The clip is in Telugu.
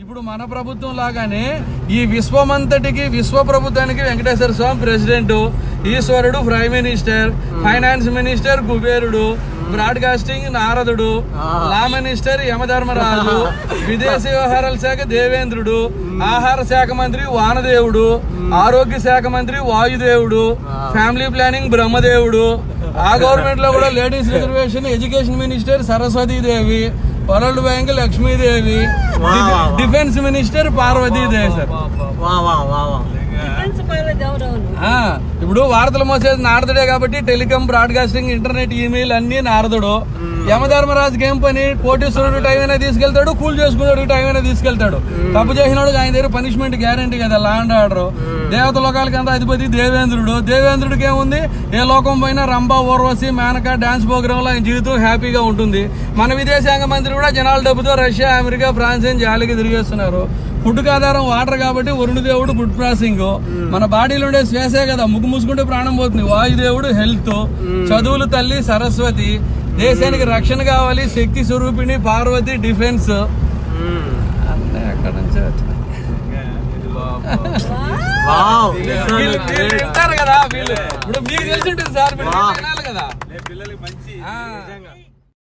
ఇప్పుడు మన ప్రభుత్వం లాగానే ఈ విశ్వమంతటికి విశ్వ ప్రభుత్వానికి వెంకటేశ్వర స్వామి ప్రెసిడెంట్ ఈశ్వరుడు ప్రైమ్ మినిస్టర్ ఫైనాన్స్ మినిస్టర్ కుబేరుడు బ్రాడ్కాస్టింగ్ నారదుడు లా మినిస్టర్ యమధర్మరాజు విదేశీ వ్యవహారాల శాఖ దేవేంద్రుడు ఆహార శాఖ మంత్రి వానదేవుడు ఆరోగ్య శాఖ మంత్రి వాయుదేవుడు ఫ్యామిలీ ప్లానింగ్ బ్రహ్మదేవుడు ఆ గవర్నమెంట్లో కూడా ladies reservation education minister Saraswatidevi world bank Lakshmidevi డిఫె- defence minister Parvatidevi sir. వా వా వా వా డిఫెన్స్ పైలట్ ఎవరెవరు ఆ, ఇప్పుడు వార్తలు మోసేది నారదుడే కాబట్టి టెలికాం బ్రాడ్కాస్టింగ్ ఇంటర్నెట్ ఈమెయిల్ అన్ని నారదుడు. యమధర్మరాజుకి ఏం పని కోటేశ్వరుడు టైం అయినా తీసుకెళ్తాడు కూల్ చేసుకున్నాడు టైం అయినా తీసుకెళ్తాడు. తప్పు చేసినాడు ఆయన దగ్గర పనిష్మెంట్ గ్యారంటీ కదా లా అండ్ ఆర్డర్ దేవత లోకాలకి అంత అధిపతి దేవేంద్రుడు. దేవేంద్రుడికి ఏముంది? ఏ లోకం పైన రంభ ఊర్వశి మేనక డాన్స్ ప్రోగ్రామ్లో ఆయన జీవితం హ్యాపీగా ఉంటుంది. మన విదేశాంగ మంత్రి కూడా జనాల డబ్బుతో రష్యా అమెరికా ఫ్రాన్స్ అని జాలికి తిరిగేస్తున్నారు. ఫుడ్ ఆధారం వాటర్ కాబట్టి వరుణ దేవుడు ఫుడ్ ప్రాసెసింగ్ మన బాడీలో ఉండే శ్వాసే కదా ముగ్గు మూసుకుంటే ప్రాణం పోతుంది. వాయుదేవుడు హెల్త్ చదువులు తల్లి సరస్వతి. దేశానికి రక్షణ కావాలి శక్తి స్వరూపిణి పార్వతి డిఫెన్స్. అన్నీ అక్కడ నుంచే వింటారు కదా వీళ్ళు. ఇప్పుడు మీకు తెలిసి ఉంటుంది సార్ వినాలి కదా. పిల్లలకి మంచి